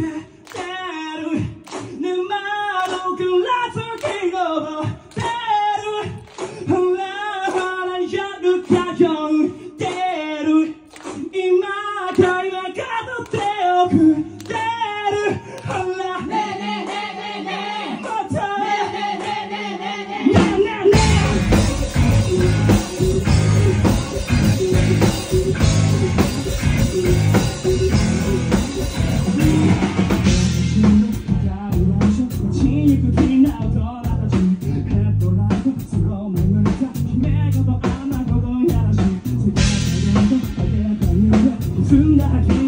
yeah. tonight.